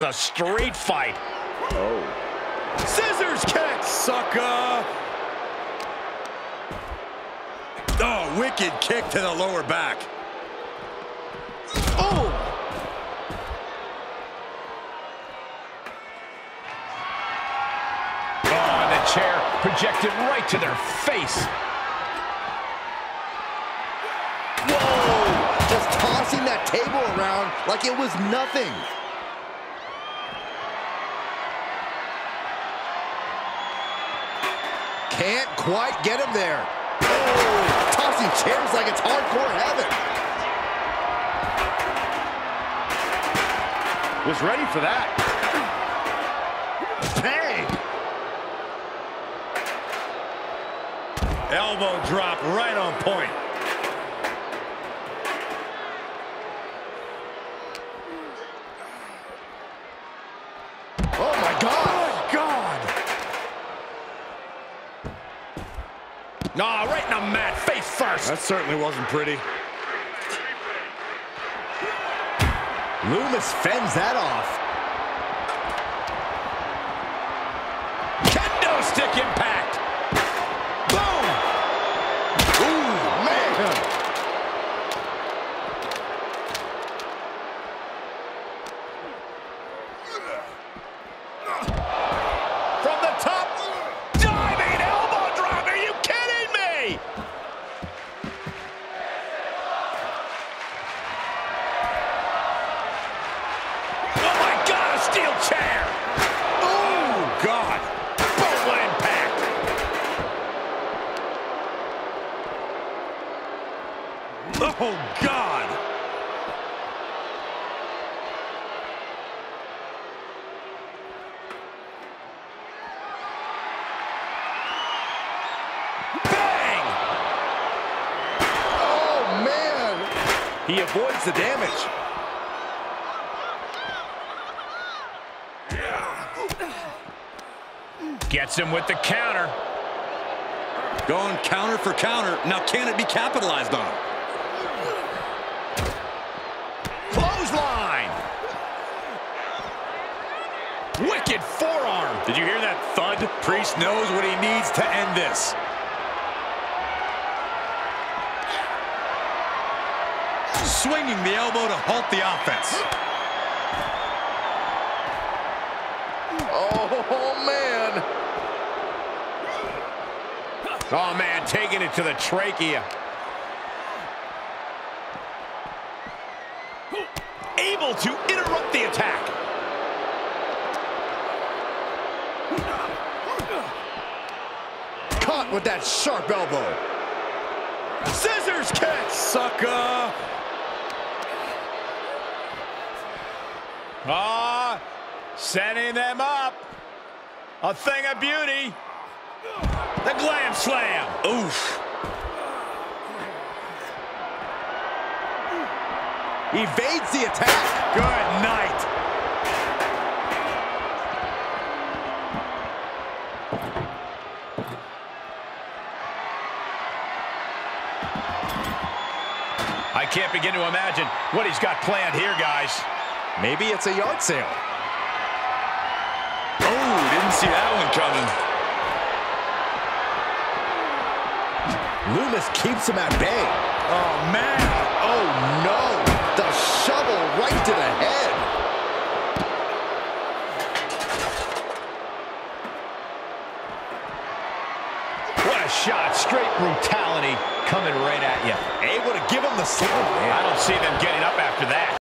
A street fight. Oh. Scissors kick, sucker. Oh, wicked kick to the lower back. Oh. Oh, and the chair projected right to their face. Whoa! Just tossing that table around like it was nothing. Can't quite get him there. Oh, tossing chairs like it's hardcore heaven. Was ready for that. Bang! Elbow drop right on point. Nah, right in the mat, face first. That certainly wasn't pretty. Lumis fends that off. Kendo stick impact. Steel chair. Oh, God. Boom, impact. Oh, God. Bang. Oh, man. He avoids the damage. Gets him with the counter. Going counter for counter. Now, can it be capitalized on? Clothesline. Wicked forearm. Did you hear that thud? Priest knows what he needs to end this. Swinging the elbow to halt the offense. Oh, man. Oh, man, taking it to the trachea. Able to interrupt the attack. Caught with that sharp elbow. Scissors kick, sucker. Ah, setting them up. A thing of beauty. The glam slam. Oof. Evades the attack. Good night. I can't begin to imagine what he's got planned here, guys. Maybe it's a yard sale. Oh, didn't see that one coming. Lumis keeps him at bay. Oh, man. Oh, no. The shovel right to the head. What a shot. Straight brutality coming right at you. Able to give him the slip. I don't see them getting up after that.